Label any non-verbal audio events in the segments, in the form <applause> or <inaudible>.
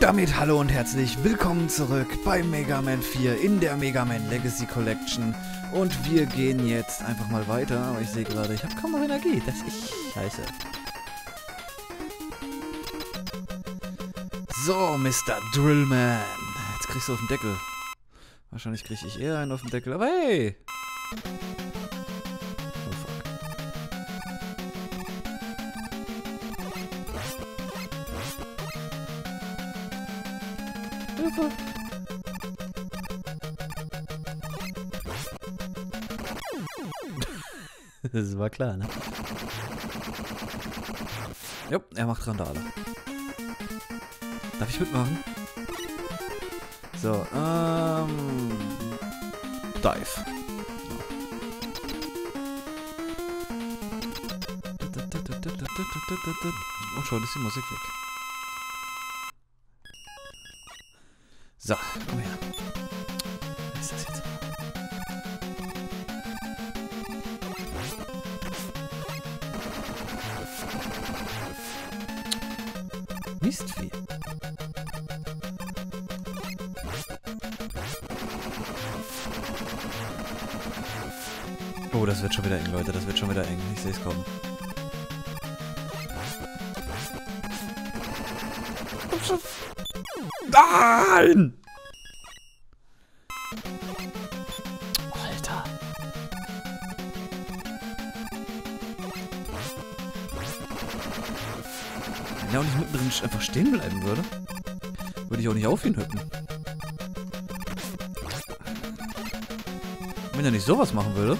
damit hallo und herzlich willkommen zurück bei Mega Man 4 in der Mega Man Legacy Collection. Und wir gehen jetzt einfach mal weiter. Aber ich sehe gerade, ich habe kaum noch Energie. Das ist scheiße. So, Mr. Drillman. Jetzt kriegst du auf den Deckel. Wahrscheinlich kriege ich eher einen auf den Deckel. Aber hey! Hilfe! <laughs> das war klar, ne? Jo, er macht Randale. Darf ich mitmachen? So, ähm... Dive. Und schon ist die Musik weg. So, komm her. Was ist das jetzt? Mistvieh. Oh, das wird schon wieder eng, Leute. Das wird schon wieder eng. Ich sehe es kommen. Nein! Alter. Wenn er auch nicht mittendrin einfach stehen bleiben würde, würde ich auch nicht auf ihn hüppen. Wenn er nicht sowas machen würde,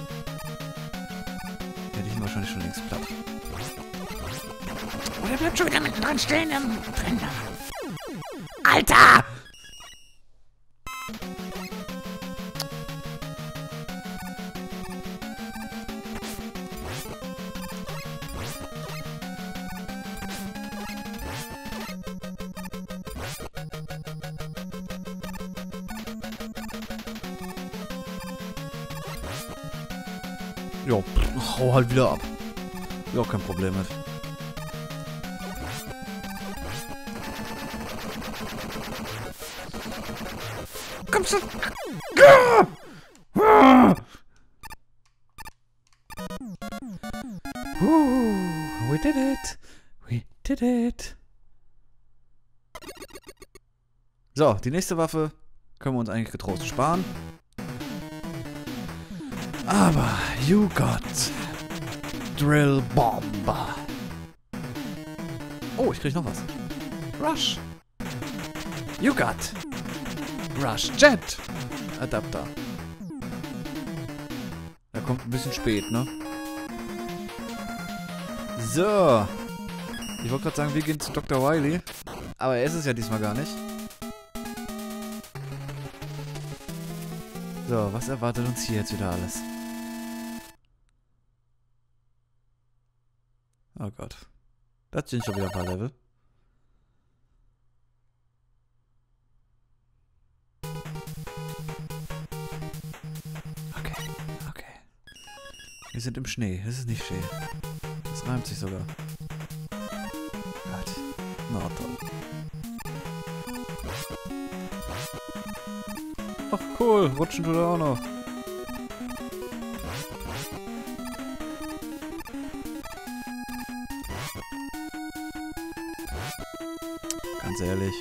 hätte ich ihn wahrscheinlich schon längst platt. Und er bleibt schon wieder mittendrin stehen im drin. Alter! Ja, hau halt wieder ab. Ja, kein Problem mit. Schon! Woo, we did it. We did it. So, die nächste Waffe können wir uns eigentlich getrost sparen. Aber you got Drill Bomb. Oh, ich krieg noch was. Rush. You got Rush Jet Adapter. Er kommt ein bisschen spät, ne? So. Ich wollte gerade sagen, wir gehen zu Dr. Wiley. Aber er ist es ja diesmal gar nicht. So, was erwartet uns hier jetzt wieder alles? Oh Gott. Das sind schon wieder ein paar Level. Wir sind im Schnee. Es ist nicht Schnee. Das reimt sich sogar. Gott. Na toll. Ach cool, rutschen tut er auch noch. Ganz ehrlich.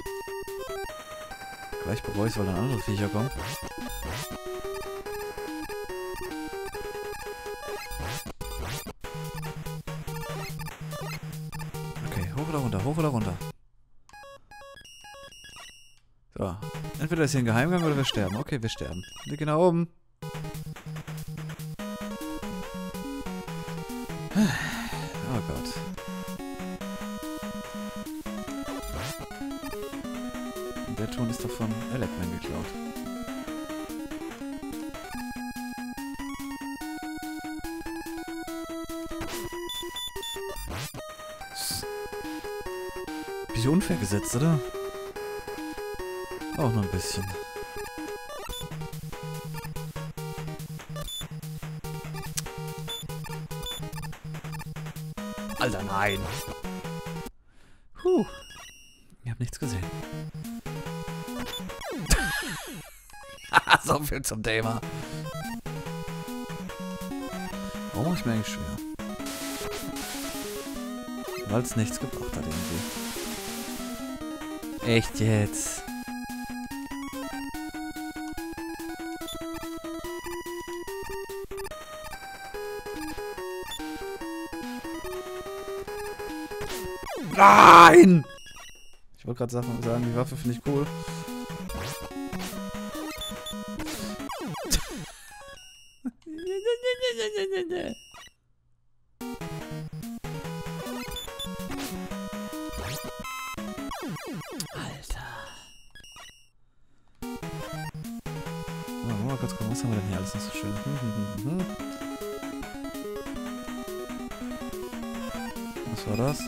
Gleich bereue ich, weil dann andere Viecher kommen. Hoch oder runter. So. Entweder ist hier ein Geheimgang oder wir sterben. Okay, wir sterben. Wir gehen nach oben. Oh Gott. Der Ton ist doch von Electman Bisschen unfair gesetzt, oder? Auch noch ein bisschen. Alter, nein. Puh. Ja, habe nichts gesehen. <laughs> so viel zum Thema. Warum mache ich mir eigentlich schwer? Weil es nichts gebracht hat irgendwie. Echt jetzt? Nein! Ich wollte gerade sagen, die Waffe finde ich cool. Alter. So, mal kurz gucken, was haben wir denn hier alles noch so schön? Hm, hm, hm, hm. Was war das?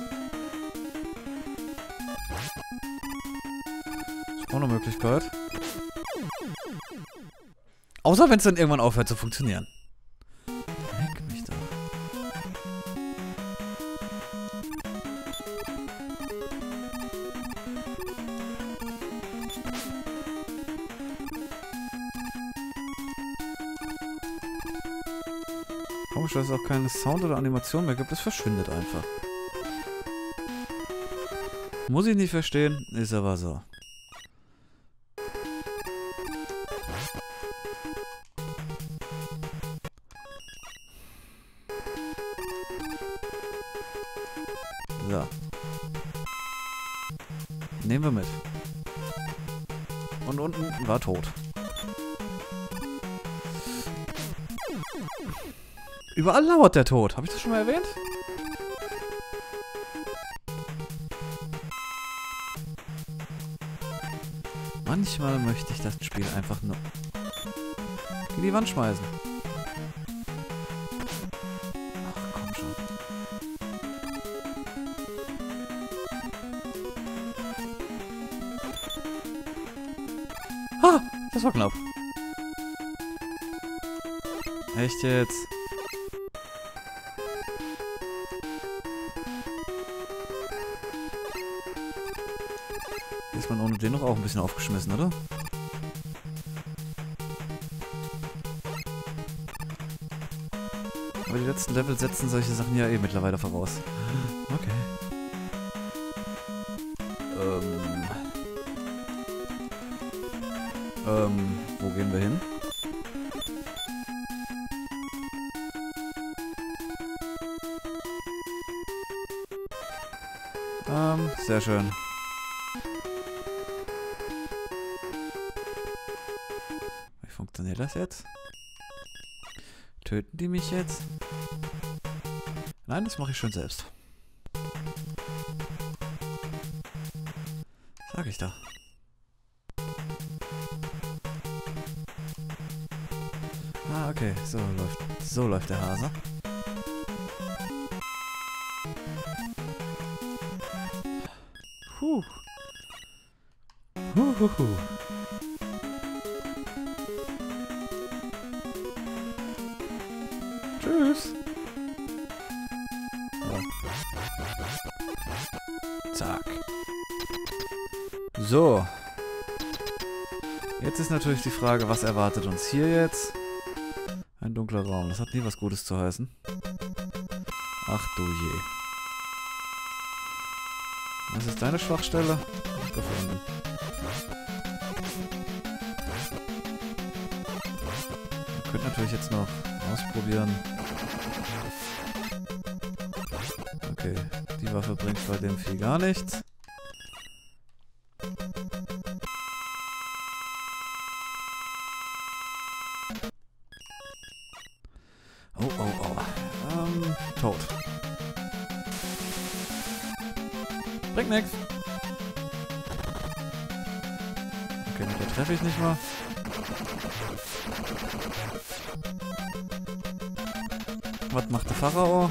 Ist auch eine Möglichkeit. Außer wenn es dann irgendwann aufhört zu funktionieren. Komisch, dass es auch keine Sound oder Animation mehr gibt. Es verschwindet einfach. Muss ich nicht verstehen, ist aber so. So. Nehmen wir mit. Und unten war tot. Überall lauert der Tod. Habe ich das schon mal erwähnt? Manchmal möchte ich das Spiel einfach nur in die Wand schmeißen. Ach, komm schon. Ah, das war knapp. Echt jetzt? Den noch auch ein bisschen aufgeschmissen, oder? Aber die letzten Level setzen solche Sachen ja eh mittlerweile voraus. Okay. Ähm. Ähm, wo gehen wir hin? Ähm, sehr schön. Funktioniert das jetzt? Töten die mich jetzt? Nein, das mache ich schon selbst. Sag ich doch. Ah, okay. So läuft, so läuft der Hase. Huh. Huh, huh, huh. Tschüss. So. Zack. So. Jetzt ist natürlich die Frage, was erwartet uns hier jetzt? Ein dunkler Raum. Das hat nie was Gutes zu heißen. Ach du je. Was ist deine Schwachstelle? Gefunden. Wir könnten natürlich jetzt noch ausprobieren. Die Waffe bringt bei dem Vieh gar nichts. Oh, oh, oh. Ähm, tot. Bringt nix. Okay, mit der treffe ich nicht mal. Was macht der Pharao?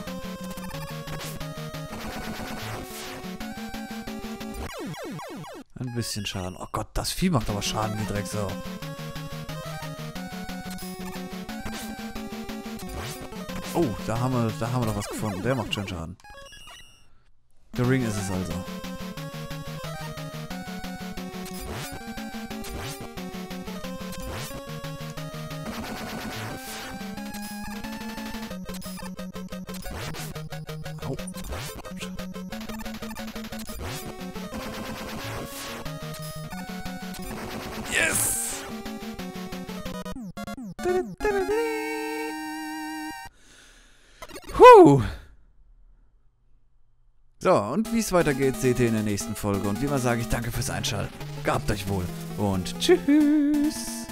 Bisschen Schaden. Oh Gott, das Vieh macht aber Schaden, die Drecksau. Oh, da haben wir, da haben wir doch was gefunden. Der macht schön Schaden. Der Ring ist es also. Yes! Huh! So, und wie es weitergeht, seht ihr in der nächsten Folge. Und wie immer sage ich danke fürs Einschalten. Gabt euch wohl und tschüss!